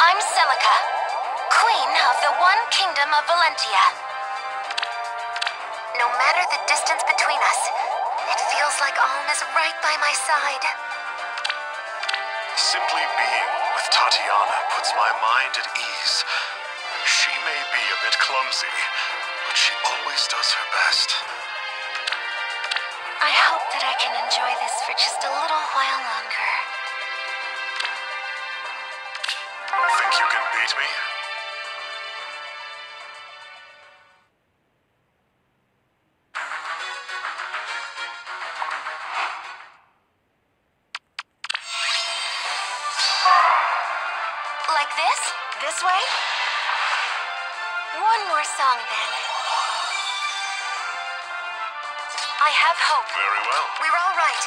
I'm Celica, Queen of the One Kingdom of Valentia. No matter the distance between us, it feels like Alm is right by my side. Simply being with Tatiana puts my mind at ease. She may be a bit clumsy, but she always does her best. I hope that I can enjoy I have hope. Very well. We're all right.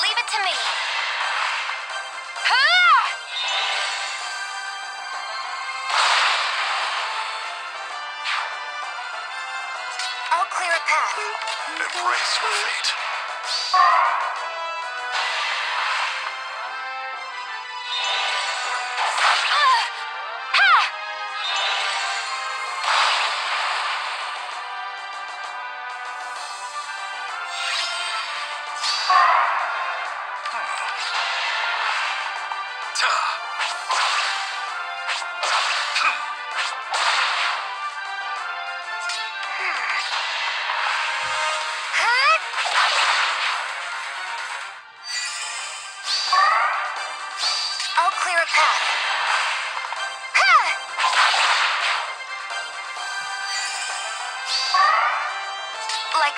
Leave it to me. I'll clear a path. Embrace your fate.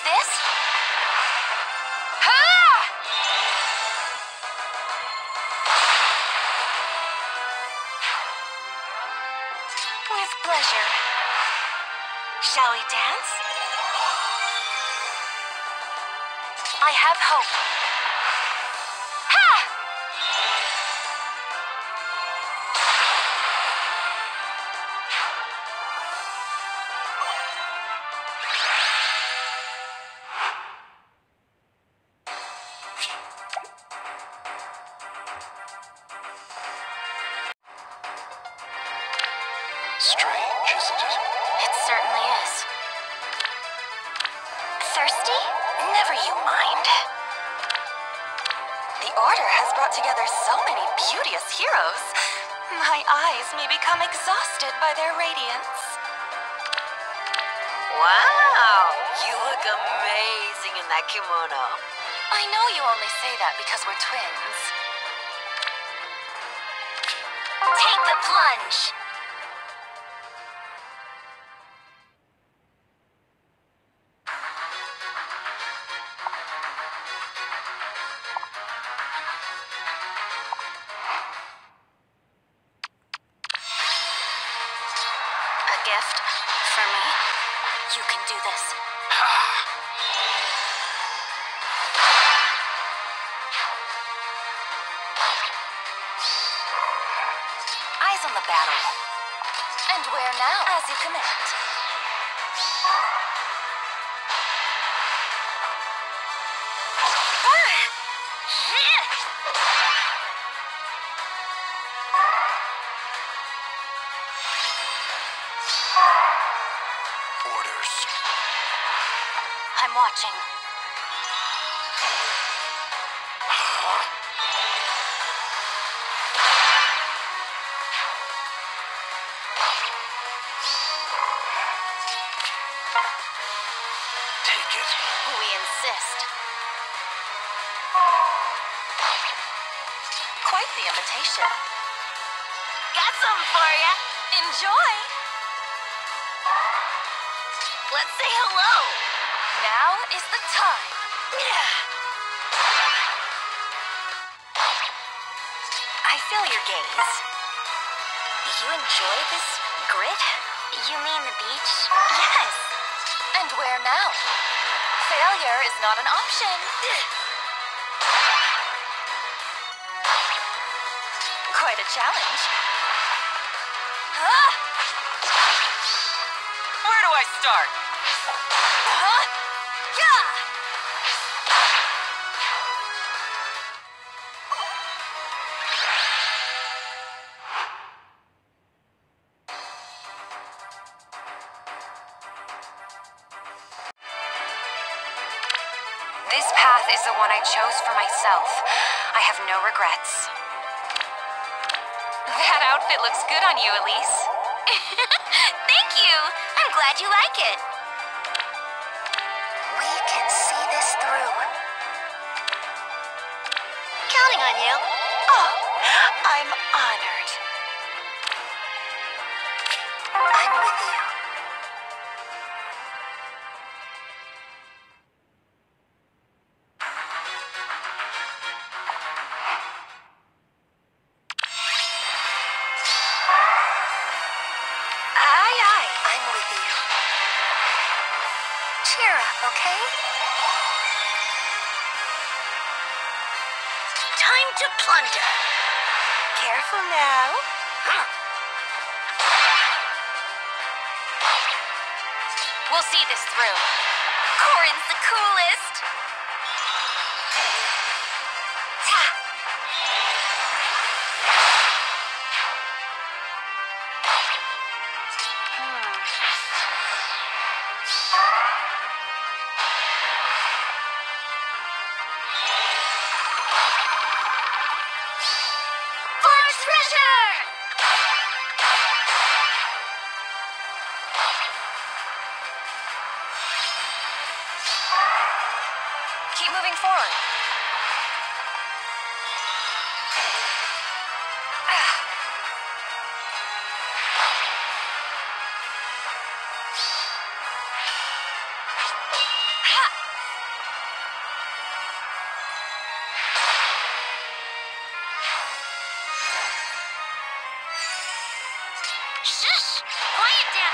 This? Ha! With pleasure. Shall we dance? I have hope. Strange, isn't it? It certainly is. Thirsty? Never you mind. The Order has brought together so many beauteous heroes. My eyes may become exhausted by their radiance. Wow, you look amazing in that kimono. I know you only say that because we're twins. Take the plunge! The battle. And where now? As you command. Orders. I'm watching. The invitation. Got some for ya. Enjoy. Let's say hello. Now is the time. I feel your gaze. You enjoy this grit? You mean the beach? Yes. And where now? Failure is not an option. quite a challenge. Huh? Where do I start? Huh? Yeah! This path is the one I chose for myself. I have no regrets. That outfit looks good on you, Elise. Thank you. I'm glad you like it. We can see this through. Counting on you. Oh, I'm honored. I'm with you. See this through. Corrin's the coolest.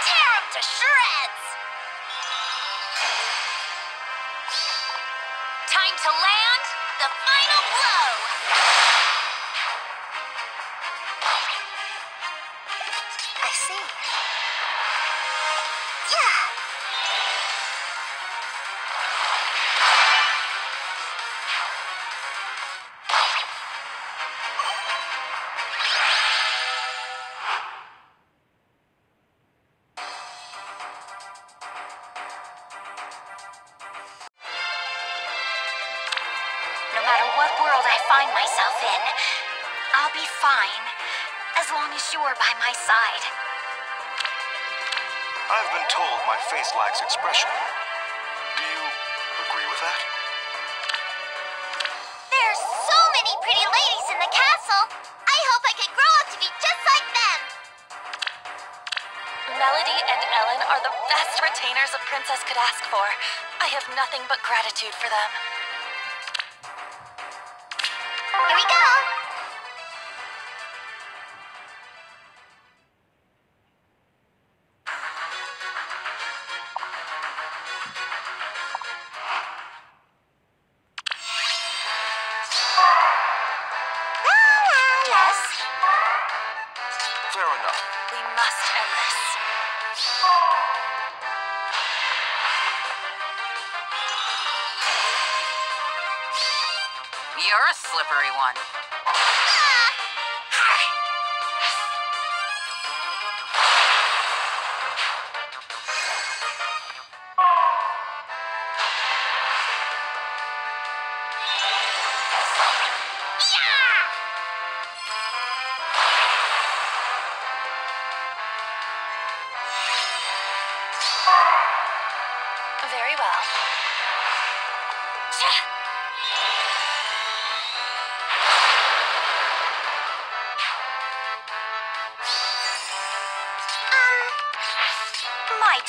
Down! To shreds! Told my face lacks expression. Do you agree with that? There's so many pretty ladies in the castle! I hope I can grow up to be just like them! Melody and Ellen are the best retainers a princess could ask for. I have nothing but gratitude for them. Here we go! You're a slippery one.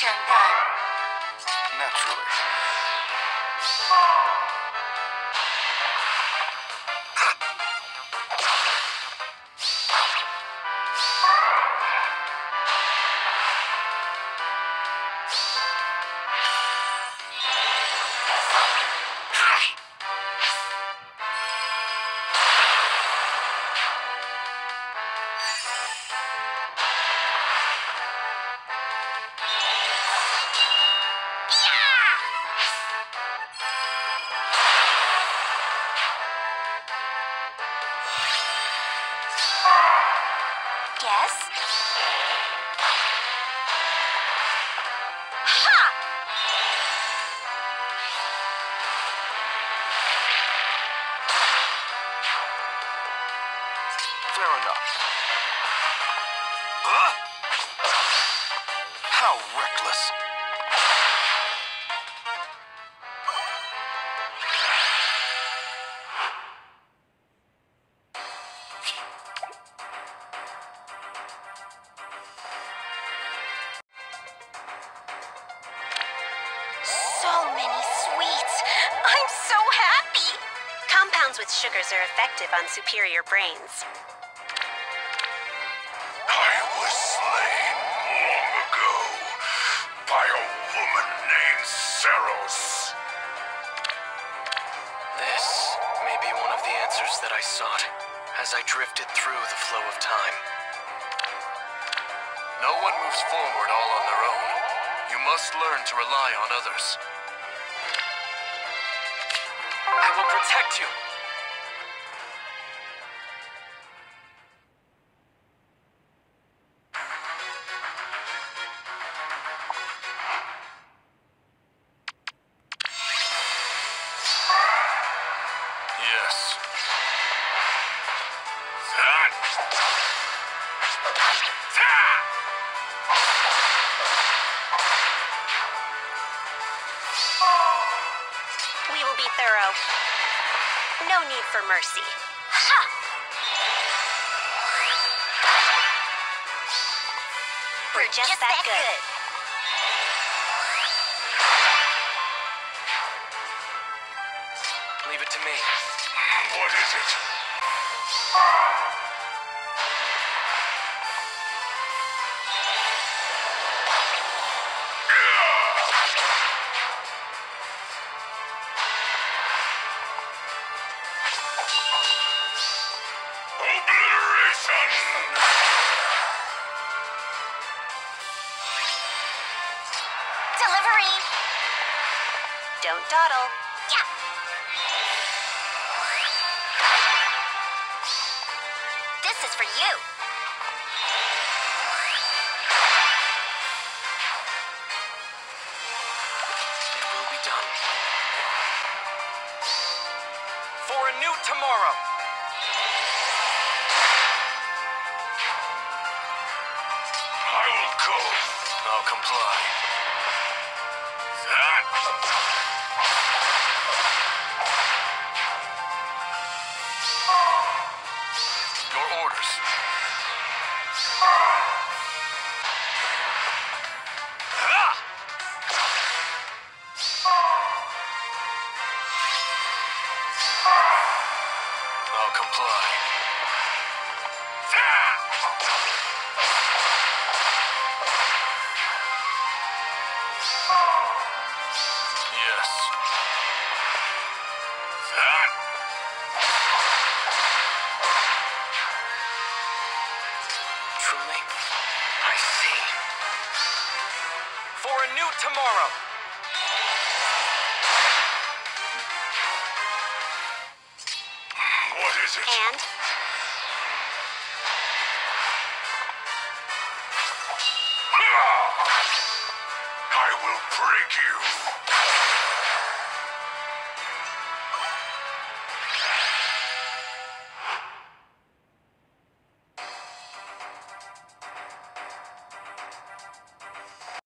Naturally. With sugars are effective on superior brains. I was slain long ago by a woman named Saros. This may be one of the answers that I sought as I drifted through the flow of time. No one moves forward all on their own. You must learn to rely on others. I will protect you. That. That. We will be thorough. No need for mercy. Ha! We're just, that, good. Leave it to me. What is it? Obliteration! Delivery. Don't dawdle. Yeah. This is for you. It will be done. For a new tomorrow. I will go. I'll And